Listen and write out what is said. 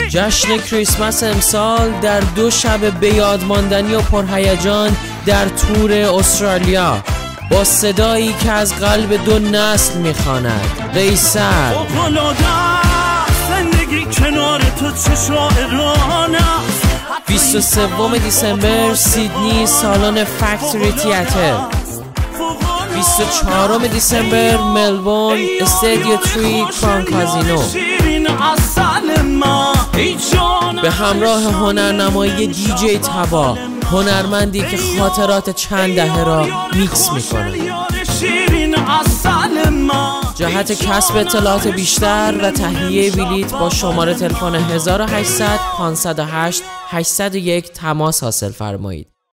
جشن کریسمس امسال در دو شب به یادماندنی و پرهیجان در تور استرالیا. با صدایی که از قلب دو نسل می‌خواند. قیصر زندگی کنار تو چه شاعرانه 23 دیسمبر سیدنی سالن فکتوری تیاتر. 24 دیسمبر ملبورن استادیو تری کران کازینو. به همراه هنرنمایی دیجی تبا هنرمندی که خاطرات چند دهه را میکس می‌کنه. جهت کسب اطلاعات بیشتر و تهیه بلیت با شماره تلفن 1800 508 801 تماس حاصل فرمایید.